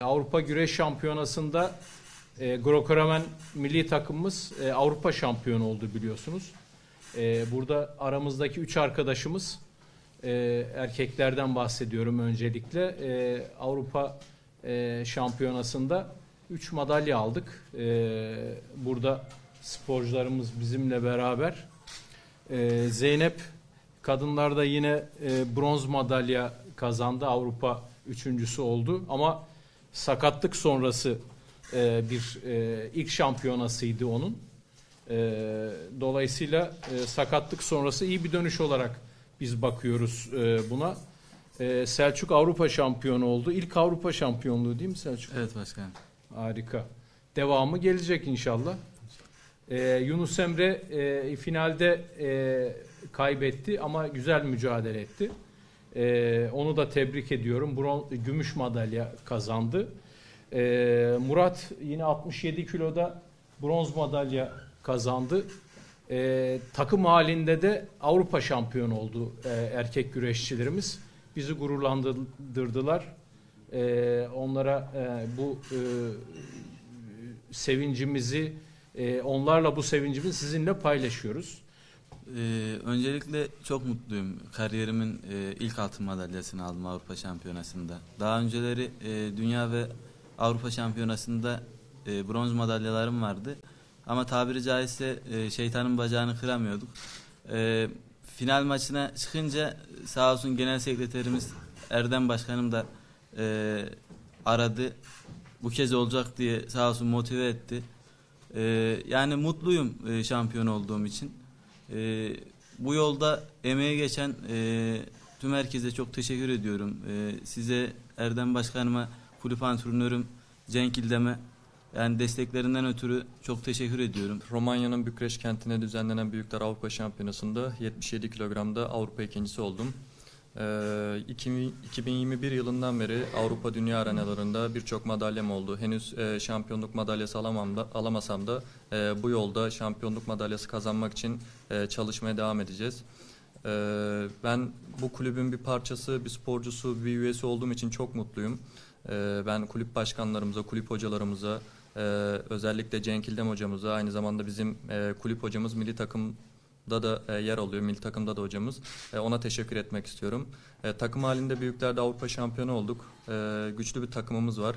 Avrupa Güreş Şampiyonası'nda e, Grokaramen milli takımımız e, Avrupa şampiyonu oldu biliyorsunuz. E, burada aramızdaki üç arkadaşımız e, erkeklerden bahsediyorum öncelikle. E, Avrupa e, Şampiyonası'nda 3 madalya aldık. E, burada sporcularımız bizimle beraber. E, Zeynep kadınlarda yine e, bronz madalya kazandı. Avrupa üçüncüsü oldu ama sakatlık sonrası e, bir e, ilk şampiyonasıydı onun. E, dolayısıyla e, sakatlık sonrası iyi bir dönüş olarak biz bakıyoruz e, buna. E, Selçuk Avrupa şampiyonu oldu. İlk Avrupa şampiyonluğu değil mi Selçuk? Evet başkanım. Harika. Devamı gelecek inşallah. Ee, Yunus Emre e, finalde e, kaybetti ama güzel mücadele etti. Ee, onu da tebrik ediyorum. Bron, gümüş madalya kazandı. Ee, Murat yine 67 kiloda bronz madalya kazandı. Ee, takım halinde de Avrupa şampiyonu oldu e, erkek güreşçilerimiz. Bizi gururlandırdılar. Ee, onlara e, bu e, sevincimizi e, onlarla bu sevincimizi sizinle paylaşıyoruz. Ee, öncelikle çok mutluyum. Kariyerimin e, ilk altın madalyasını aldım Avrupa Şampiyonası'nda. Daha önceleri e, Dünya ve Avrupa Şampiyonası'nda e, bronz madalyalarım vardı. Ama tabiri caizse e, şeytanın bacağını kıramıyorduk. E, final maçına çıkınca sağ olsun genel sekreterimiz Erdem Başkanım da e, aradı. Bu kez olacak diye sağ olsun motive etti. E, yani mutluyum e, şampiyon olduğum için. E, bu yolda emeği geçen e, tüm herkese çok teşekkür ediyorum. E, size Erdem Başkanıma, kulüp antrenörüm Cenk İldem'e yani desteklerinden ötürü çok teşekkür ediyorum. Romanya'nın Bükreş kentinde düzenlenen Büyükler Avrupa Şampiyonası'nda 77 kilogramda Avrupa ikincisi oldum. Ee, 2021 yılından beri Avrupa Dünya arenalarında birçok madalyam oldu. Henüz e, şampiyonluk madalyası alamam da, alamasam da e, bu yolda şampiyonluk madalyası kazanmak için e, çalışmaya devam edeceğiz. E, ben bu kulübün bir parçası, bir sporcusu, bir üyesi olduğum için çok mutluyum. E, ben kulüp başkanlarımıza, kulüp hocalarımıza, ee, özellikle Cenk İldem hocamıza aynı zamanda bizim e, kulüp hocamız milli takımda da e, yer alıyor. Milli takımda da hocamız. E, ona teşekkür etmek istiyorum. E, takım halinde büyüklerde Avrupa şampiyonu olduk. Güçlü bir takımımız var.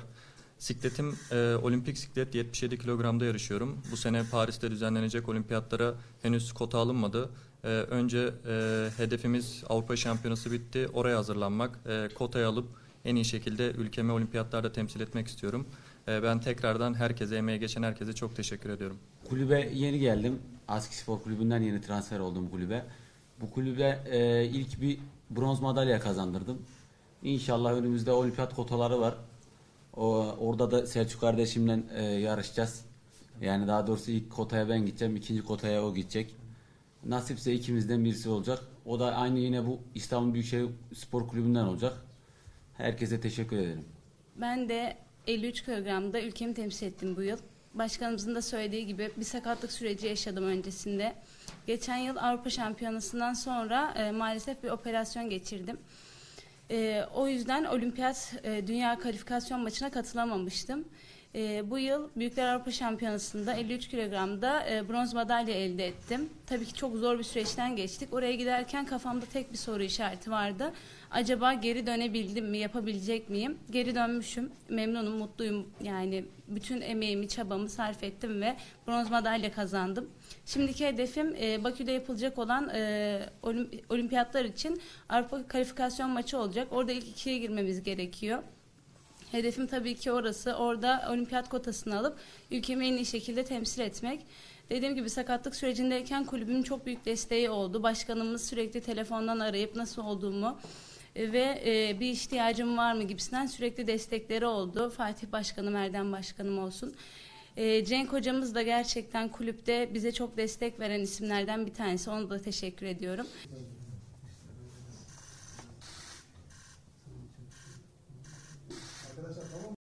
Sikletim e, olimpik siklet 77 kilogramda yarışıyorum. Bu sene Paris'te düzenlenecek olimpiyatlara henüz kota alınmadı. E, önce e, hedefimiz Avrupa şampiyonası bitti. Oraya hazırlanmak. E, kotayı alıp en iyi şekilde ülkemi olimpiyatlarda temsil etmek istiyorum. E, ben tekrardan herkese, emeğe geçen herkese çok teşekkür ediyorum. Kulübe yeni geldim. Aski Spor Kulübü'nden yeni transfer oldum kulübe. Bu kulübe e, ilk bir bronz madalya kazandırdım. İnşallah önümüzde olimpiyat kotaları var. O, orada da Selçuk kardeşimle e, yarışacağız. Yani daha doğrusu ilk kotaya ben gideceğim, ikinci kotaya o gidecek. Nasipse ikimizden birisi olacak. O da aynı yine bu İstanbul Büyükşehir Spor Kulübü'nden olacak. Herkese teşekkür ederim. Ben de 53 kilogramda ülkemi temsil ettim bu yıl. Başkanımızın da söylediği gibi bir sakatlık süreci yaşadım öncesinde. Geçen yıl Avrupa Şampiyonası'ndan sonra e, maalesef bir operasyon geçirdim. E, o yüzden olimpiyat e, dünya kalifikasyon maçına katılamamıştım. E, bu yıl Büyükler Avrupa Şampiyonası'nda 53 kilogramda e, bronz madalya elde ettim. Tabii ki çok zor bir süreçten geçtik. Oraya giderken kafamda tek bir soru işareti vardı. Acaba geri dönebildim mi, yapabilecek miyim? Geri dönmüşüm, memnunum, mutluyum. Yani bütün emeğimi, çabamı sarf ettim ve bronz madalya kazandım. Şimdiki hedefim e, Bakü'de yapılacak olan e, olimpiyatlar için Avrupa kalifikasyon maçı olacak. Orada ilk ikiye girmemiz gerekiyor. Hedefim tabii ki orası. Orada olimpiyat kotasını alıp ülkemi en iyi şekilde temsil etmek. Dediğim gibi sakatlık sürecindeyken kulübün çok büyük desteği oldu. Başkanımız sürekli telefondan arayıp nasıl olduğumu e, ve e, bir ihtiyacım var mı gibisinden sürekli destekleri oldu. Fatih Başkanım, Erdem Başkanım olsun. E, Cenk hocamız da gerçekten kulüpte bize çok destek veren isimlerden bir tanesi. Ona da teşekkür ediyorum.